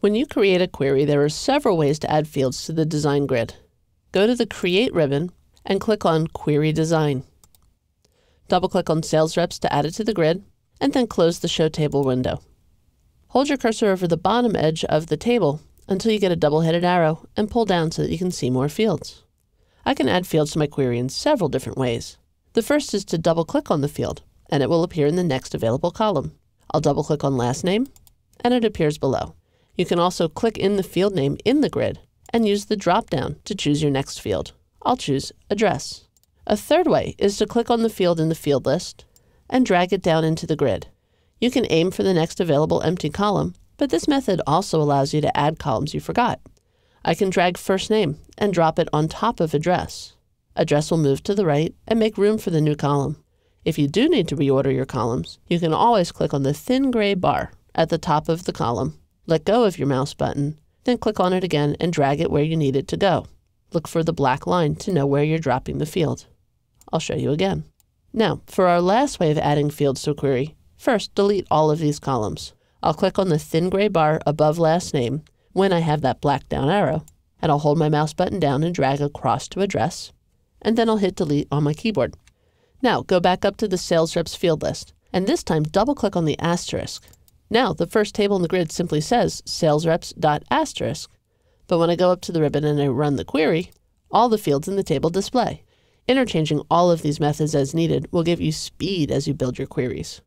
When you create a query, there are several ways to add fields to the design grid. Go to the Create ribbon and click on Query Design. Double-click on Sales Reps to add it to the grid, and then close the Show Table window. Hold your cursor over the bottom edge of the table until you get a double-headed arrow and pull down so that you can see more fields. I can add fields to my query in several different ways. The first is to double-click on the field, and it will appear in the next available column. I'll double-click on last name, and it appears below. You can also click in the field name in the grid and use the drop-down to choose your next field. I'll choose address. A third way is to click on the field in the field list and drag it down into the grid. You can aim for the next available empty column, but this method also allows you to add columns you forgot. I can drag first name and drop it on top of address. Address will move to the right and make room for the new column. If you do need to reorder your columns, you can always click on the thin gray bar at the top of the column, let go of your mouse button, then click on it again and drag it where you need it to go. Look for the black line to know where you're dropping the field. I'll show you again. Now, for our last way of adding fields to a query, first delete all of these columns. I'll click on the thin gray bar above last name when I have that black down arrow, and I'll hold my mouse button down and drag across to address, and then I'll hit delete on my keyboard. Now go back up to the sales reps field list, and this time double click on the asterisk. Now the first table in the grid simply says sales reps dot asterisk, but when I go up to the ribbon and I run the query, all the fields in the table display. Interchanging all of these methods as needed will give you speed as you build your queries.